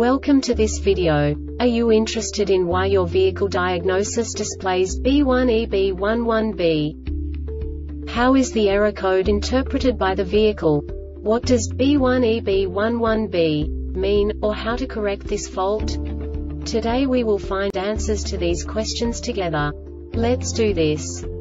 Welcome to this video. Are you interested in why your vehicle diagnosis displays B1EB11B? How is the error code interpreted by the vehicle? What does B1EB11B mean, or how to correct this fault? Today we will find answers to these questions together. Let's do this.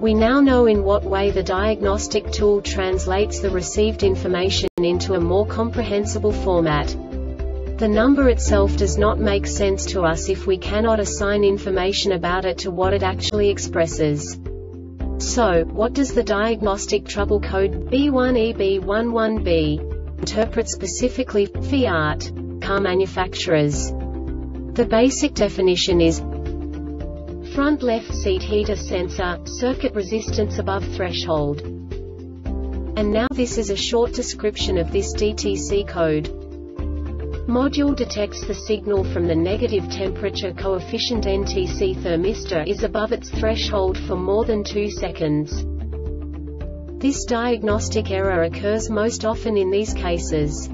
We now know in what way the diagnostic tool translates the received information into a more comprehensible format. The number itself does not make sense to us if we cannot assign information about it to what it actually expresses. So, what does the diagnostic trouble code B1EB11B interpret specifically Fiat car manufacturers? The basic definition is Front left seat heater sensor, circuit resistance above threshold. And now this is a short description of this DTC code. Module detects the signal from the negative temperature coefficient NTC thermistor is above its threshold for more than 2 seconds. This diagnostic error occurs most often in these cases.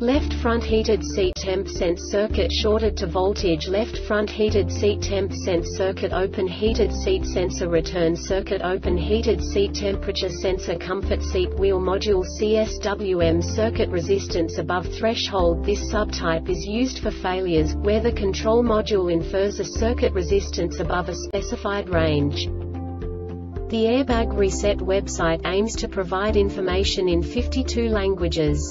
Left front heated seat temp sense circuit shorted to voltage Left front heated seat temp sense circuit Open heated seat sensor return circuit Open heated seat temperature sensor Comfort seat wheel module CSWM circuit resistance above threshold This subtype is used for failures, where the control module infers a circuit resistance above a specified range. The Airbag Reset website aims to provide information in 52 languages.